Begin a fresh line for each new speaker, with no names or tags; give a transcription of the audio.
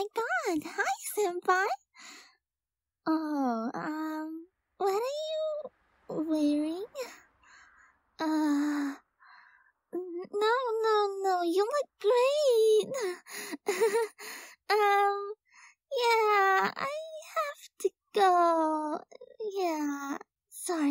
my god! Hi, senpai! Oh, um, what are you wearing? Uh, no, no, no, you look great! um, yeah, I have to go. Yeah, sorry.